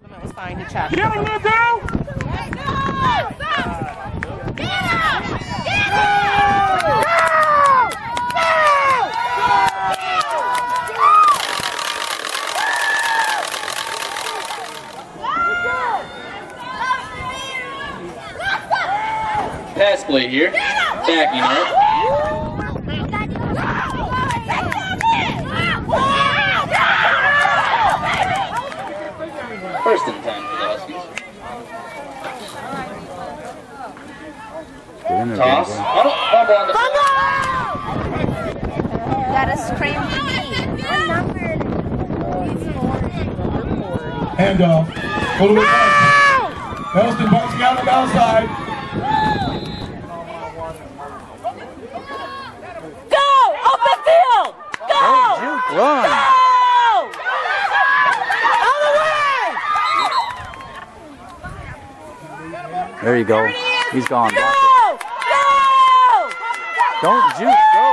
Get him, little girl! Pass play here. Backing up. Toss. Oh, fumble on the Got a scream for me. Handoff. Pull it back. Elston boxing out on the outside. Go! Open field! Go! Run! Go! All the way! There you go. He's gone. Go! Go! Don't juke. Go.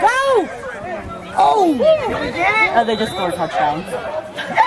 Go! Oh! Oh, they just scored touchdowns.